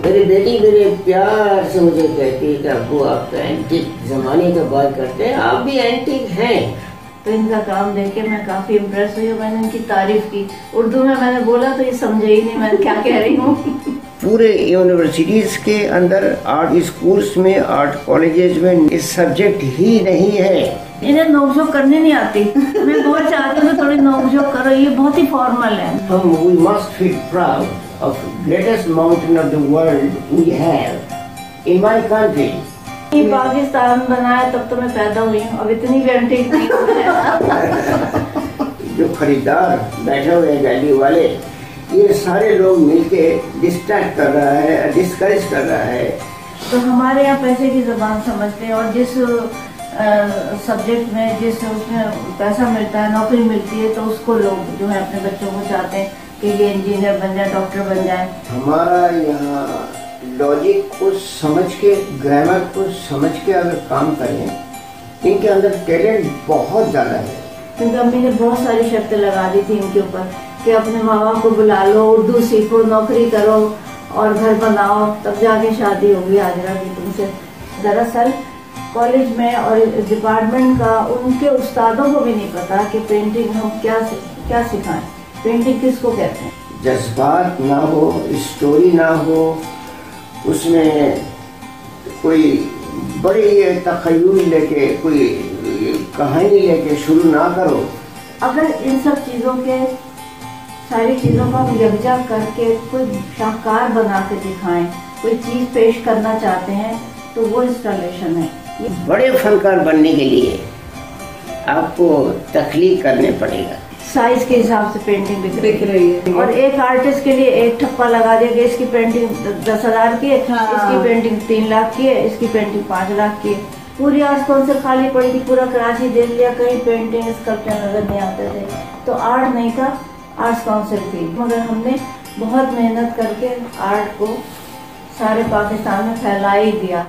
मेरी बेटी मेरे प्यार से मुझे कहती है कि अबू आप तो एंटिक जमाने का बात करते हैं आप भी एंटिक हैं। तो इनका काम देख के मैं काफ़ी इम्प्रेस हुई मैंने इनकी तारीफ़ की। उर्दू में मैंने बोला तो ये समझे ही नहीं मैं क्या कह रही हूँ। पूरे यूनिवर्सिटीज के अंदर आर्ट स्कूल्स में आर्ट कॉलेजेस में इस सब्जेक्ट ही नहीं है। इन्हें नोकझोंक करने नहीं आती। मैं बहुत चाहती हूँ थोड़ी नोकझोंक करो ये बहुत ही फॉर्मल है। हम we must feel proud of greatest mountain of the world we have in my country ये पाकिस्तान बनाया तब तो मैं पैदा हुई हूँ। अब इतनी गारंटी नहीं हूँ। जो खरीदार बैठे हुए दिल्ली वाले ये सारे लोग मिलके डिस्ट्रैक्ट कर रहा है डिस्करेज कर रहा है। तो हमारे यहाँ पैसे की जबान समझते हैं और जिस सब्जेक्ट में जिस उसमें पैसा मिलता है नौकरी मिलती है तो उसको लोग जो है अपने बच्चों को चाहते हैं। कि ये इंजीनियर बन जाए डॉक्टर बन जाए। हमारा यहाँ लॉजिक को समझ के ग्रामर को समझ के अगर काम करें इनके अंदर टैलेंट बहुत ज़्यादा है। क्योंकि अम्मी ने बहुत सारी शर्तें लगा दी थी इनके ऊपर कि अपने माँ बाप को बुला लो उर्दू सीखो नौकरी करो और घर बनाओ तब जाके शादी होगी हाजरा की तुमसे। दरअसल कॉलेज में और डिपार्टमेंट का उनके उस्तादों को भी नहीं पता कि पेंटिंग हम क्या क्या सिखाएँ। पेंटिंग किसको कहते हैं। जज्बात ना हो स्टोरी ना हो उसमें कोई बड़ी तखयूल लेके कोई कहानी लेके शुरू ना करो। अगर इन सब चीज़ों के सारी चीज़ों को हम यकजा करके कोई शाहकार बना के दिखाएँ कोई चीज़ पेश करना चाहते हैं तो वो इंस्टॉलेशन है। बड़े फनकार बनने के लिए आपको तखलीक करने पड़ेगा। साइज़ के हिसाब से पेंटिंग बिक बिक रही है। और एक आर्टिस्ट के लिए एक ठप्पा लगा दिया गया इसकी पेंटिंग दस हज़ार की है हाँ। इसकी पेंटिंग तीन लाख की है इसकी पेंटिंग पाँच लाख की है। पूरी आर्ट काउंसिल खाली पड़ी थी पूरा कराची देख लिया कहीं पेंटिंग स्कल्पचर नज़र नहीं आते थे। तो आर्ट नहीं था आर्ट्स काउंसिल थी। मगर हमने बहुत मेहनत करके आर्ट को सारे पाकिस्तान में फैला ही दिया।